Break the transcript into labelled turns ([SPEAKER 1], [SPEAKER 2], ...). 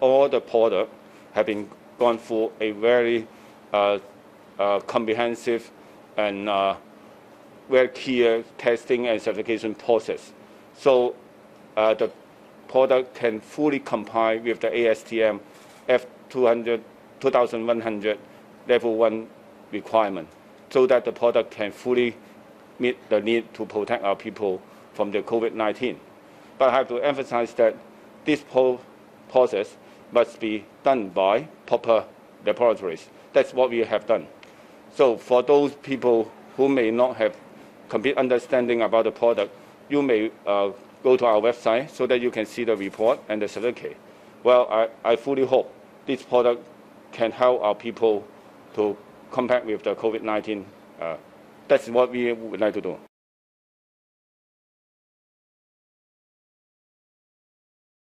[SPEAKER 1] all the products have been gone through a very uh, uh, comprehensive and uh, very clear testing and certification process. So the product can fully comply with the ASTM F200, 2100 level 1 requirement so that the product can fully meet the need to protect our people from the COVID-19. But I have to emphasize that this process must be done by proper laboratories. That's what we have done. So for those people who may not have complete understanding about the product, you may uh, go to our website so that you can see the report and the certificate. Well, I, I fully hope this product can help our people to combat with the COVID-19. Uh, that's what we would like to do.